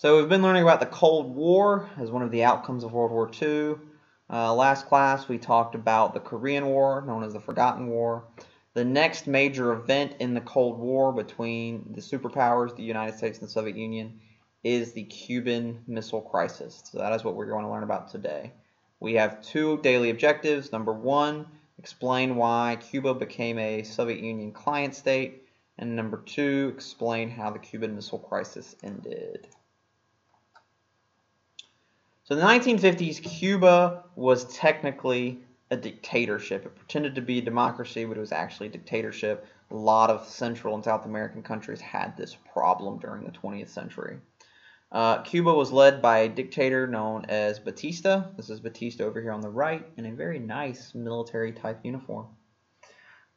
So we've been learning about the Cold War as one of the outcomes of World War II. Uh, last class we talked about the Korean War, known as the Forgotten War. The next major event in the Cold War between the superpowers, the United States and the Soviet Union, is the Cuban Missile Crisis. So that is what we're going to learn about today. We have two daily objectives. Number one, explain why Cuba became a Soviet Union client state. And number two, explain how the Cuban Missile Crisis ended. So in the 1950s, Cuba was technically a dictatorship. It pretended to be a democracy, but it was actually a dictatorship. A lot of Central and South American countries had this problem during the 20th century. Uh, Cuba was led by a dictator known as Batista. This is Batista over here on the right in a very nice military type uniform.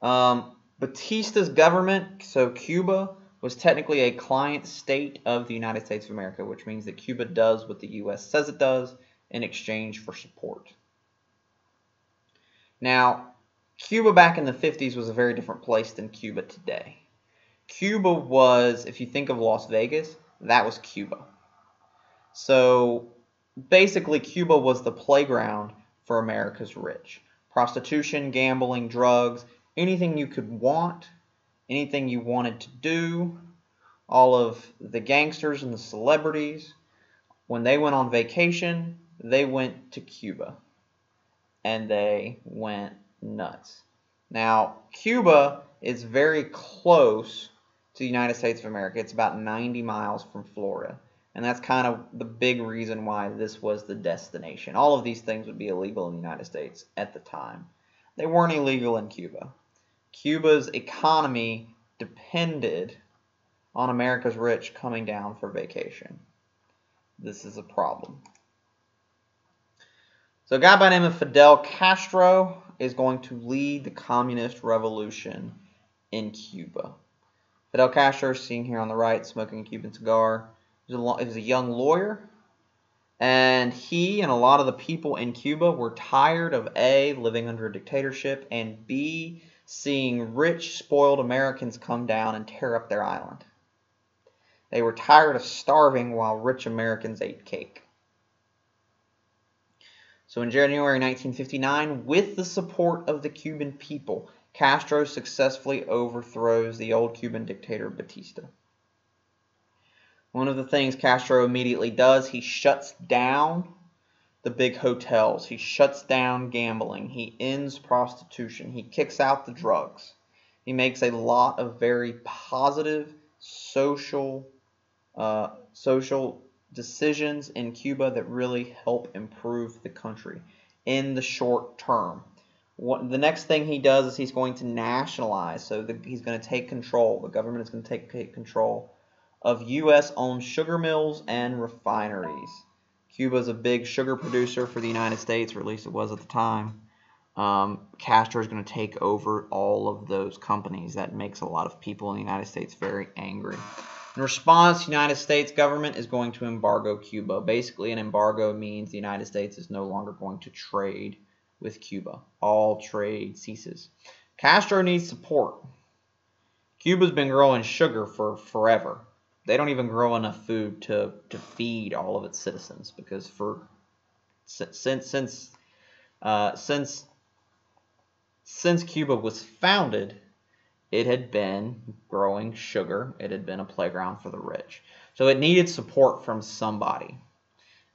Um, Batista's government, so Cuba, was technically a client state of the United States of America, which means that Cuba does what the U.S. says it does in exchange for support. Now, Cuba back in the 50s was a very different place than Cuba today. Cuba was, if you think of Las Vegas, that was Cuba. So basically, Cuba was the playground for America's rich. Prostitution, gambling, drugs, anything you could want, anything you wanted to do, all of the gangsters and the celebrities, when they went on vacation, they went to Cuba and they went nuts. Now, Cuba is very close to the United States of America. It's about 90 miles from Florida. And that's kind of the big reason why this was the destination. All of these things would be illegal in the United States at the time. They weren't illegal in Cuba. Cuba's economy depended on America's rich coming down for vacation. This is a problem. So a guy by the name of Fidel Castro is going to lead the communist revolution in Cuba. Fidel Castro, seen here on the right, smoking a Cuban cigar. He was a young lawyer, and he and a lot of the people in Cuba were tired of A, living under a dictatorship, and B, seeing rich, spoiled Americans come down and tear up their island. They were tired of starving while rich Americans ate cake. So in January 1959, with the support of the Cuban people, Castro successfully overthrows the old Cuban dictator Batista. One of the things Castro immediately does, he shuts down the big hotels. He shuts down gambling. He ends prostitution. He kicks out the drugs. He makes a lot of very positive social uh, social decisions in Cuba that really help improve the country in the short term. What, the next thing he does is he's going to nationalize. So the, he's going to take control. The government is going to take, take control of U.S. owned sugar mills and refineries. Cuba is a big sugar producer for the United States, or at least it was at the time. Um, Castro is going to take over all of those companies. That makes a lot of people in the United States very angry. In response, the United States government is going to embargo Cuba. Basically, an embargo means the United States is no longer going to trade with Cuba. All trade ceases. Castro needs support. Cuba's been growing sugar for forever they don't even grow enough food to, to feed all of its citizens because for since since uh, since since Cuba was founded, it had been growing sugar. It had been a playground for the rich. So it needed support from somebody.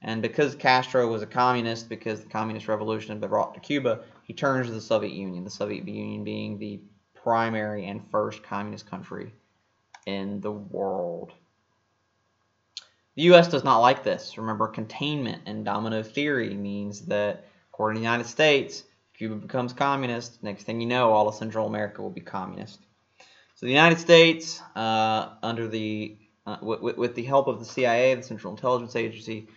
And because Castro was a communist, because the communist revolution had been brought to Cuba, he turns to the Soviet Union, the Soviet Union being the primary and first communist country in the world. The U.S. does not like this. Remember, containment and domino theory means that, according to the United States, Cuba becomes communist, next thing you know, all of Central America will be communist. So the United States, uh, under the uh, with, with the help of the CIA, the Central Intelligence Agency,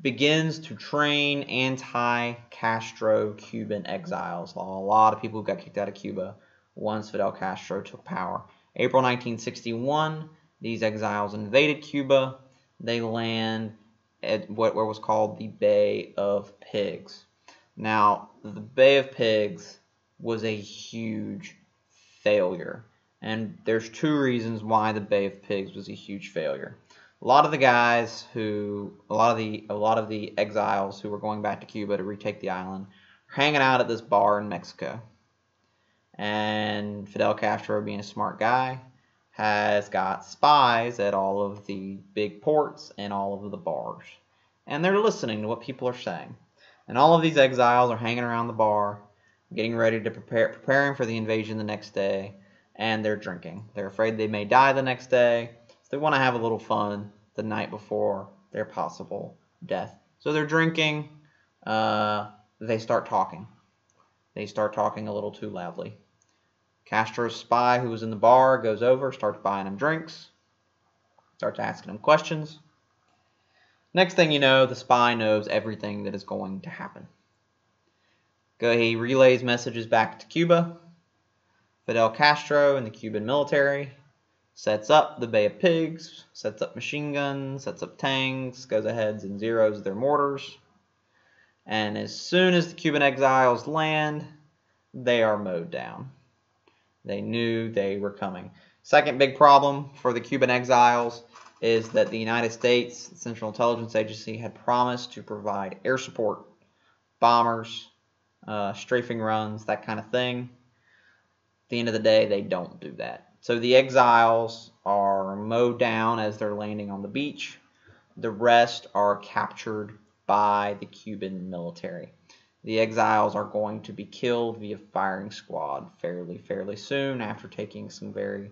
begins to train anti-Castro Cuban exiles. A lot of people got kicked out of Cuba once Fidel Castro took power. April 1961, these exiles invaded Cuba. They land at what, what was called the Bay of Pigs. Now, the Bay of Pigs was a huge failure. And there's two reasons why the Bay of Pigs was a huge failure. a lot of the guys who, a lot of the, a lot of the exiles who were going back to Cuba to retake the island, are hanging out at this bar in Mexico. And Fidel Castro, being a smart guy, has got spies at all of the big ports and all of the bars. And they're listening to what people are saying. And all of these exiles are hanging around the bar, getting ready to prepare, preparing for the invasion the next day, and they're drinking. They're afraid they may die the next day, so they want to have a little fun the night before their possible death. So they're drinking. Uh, they start talking. They start talking a little too loudly. Castro's spy, who was in the bar, goes over, starts buying him drinks, starts asking him questions. Next thing you know, the spy knows everything that is going to happen. He relays messages back to Cuba. Fidel Castro and the Cuban military sets up the Bay of Pigs, sets up machine guns, sets up tanks, goes ahead and zeros their mortars. And as soon as the Cuban exiles land, they are mowed down. They knew they were coming. Second big problem for the Cuban exiles is that the United States Central Intelligence Agency had promised to provide air support, bombers, uh, strafing runs, that kind of thing. At the end of the day, they don't do that. So the exiles are mowed down as they're landing on the beach. The rest are captured by the Cuban military the exiles are going to be killed via firing squad fairly fairly soon after taking some very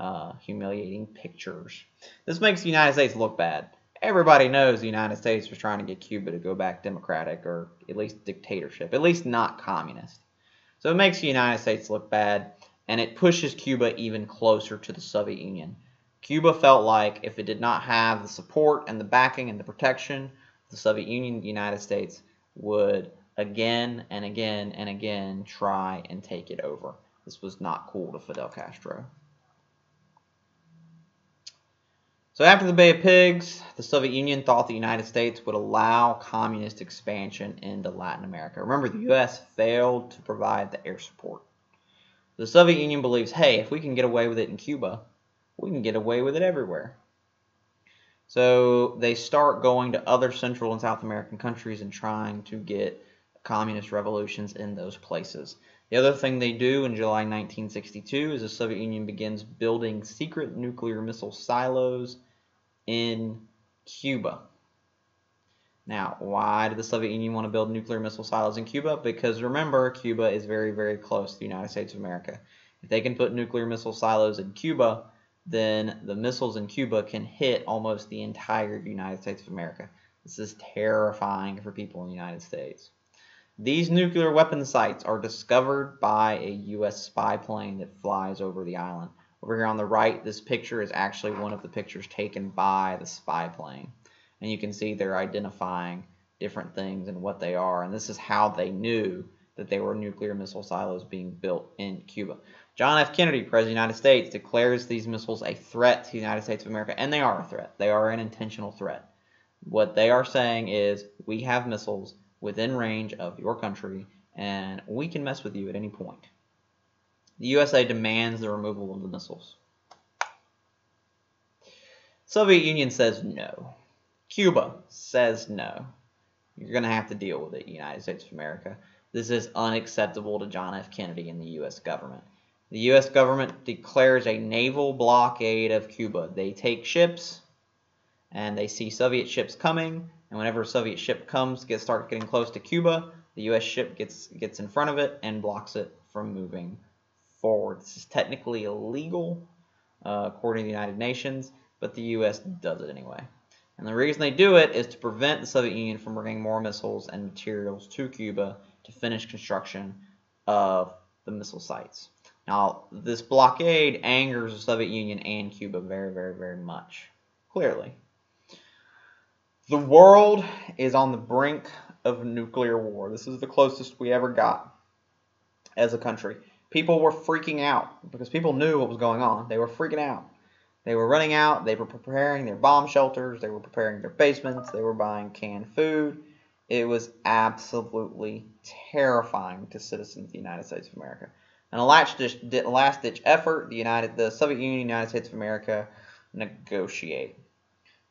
uh, humiliating pictures. This makes the United States look bad. Everybody knows the United States was trying to get Cuba to go back democratic or at least dictatorship, at least not communist. So it makes the United States look bad and it pushes Cuba even closer to the Soviet Union. Cuba felt like if it did not have the support and the backing and the protection of the Soviet Union, the United States would again and again and again try and take it over. This was not cool to Fidel Castro. So after the Bay of Pigs, the Soviet Union thought the United States would allow communist expansion into Latin America. Remember, the U.S. failed to provide the air support. The Soviet Union believes, hey, if we can get away with it in Cuba, we can get away with it everywhere. So they start going to other Central and South American countries and trying to get communist revolutions in those places. The other thing they do in July 1962 is the Soviet Union begins building secret nuclear missile silos in Cuba. Now, why did the Soviet Union want to build nuclear missile silos in Cuba? Because remember, Cuba is very, very close to the United States of America. If they can put nuclear missile silos in Cuba, then the missiles in Cuba can hit almost the entire United States of America. This is terrifying for people in the United States. These nuclear weapon sites are discovered by a U.S. spy plane that flies over the island. Over here on the right, this picture is actually one of the pictures taken by the spy plane. And you can see they're identifying different things and what they are. And this is how they knew that they were nuclear missile silos being built in Cuba. John F. Kennedy, President of the United States, declares these missiles a threat to the United States of America. And they are a threat. They are an intentional threat. What they are saying is, we have missiles within range of your country, and we can mess with you at any point. The USA demands the removal of the missiles. Soviet Union says no. Cuba says no. You're going to have to deal with it, United States of America. This is unacceptable to John F. Kennedy and the U.S. government. The U.S. government declares a naval blockade of Cuba. They take ships and they see Soviet ships coming and whenever a Soviet ship comes, get start getting close to Cuba, the U.S. ship gets gets in front of it and blocks it from moving forward. This is technically illegal uh, according to the United Nations, but the U.S. does it anyway. And the reason they do it is to prevent the Soviet Union from bringing more missiles and materials to Cuba to finish construction of the missile sites. Now, this blockade angers the Soviet Union and Cuba very, very, very much, clearly. The world is on the brink of nuclear war. This is the closest we ever got as a country. People were freaking out because people knew what was going on. They were freaking out. They were running out. They were preparing their bomb shelters. They were preparing their basements. They were buying canned food. It was absolutely terrifying to citizens of the United States of America. In a last-ditch effort, the United, the Soviet Union, United States of America negotiate.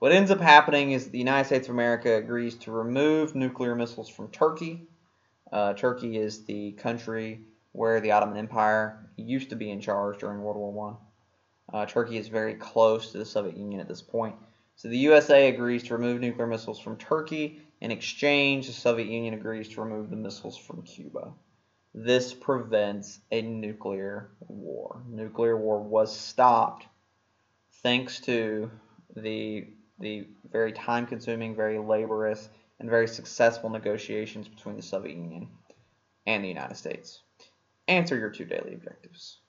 What ends up happening is the United States of America agrees to remove nuclear missiles from Turkey. Uh, Turkey is the country where the Ottoman Empire used to be in charge during World War One. Uh, Turkey is very close to the Soviet Union at this point. So the USA agrees to remove nuclear missiles from Turkey. In exchange, the Soviet Union agrees to remove the missiles from Cuba. This prevents a nuclear war. Nuclear war was stopped thanks to the the very time-consuming, very laborious, and very successful negotiations between the Soviet Union and the United States. Answer your two daily objectives.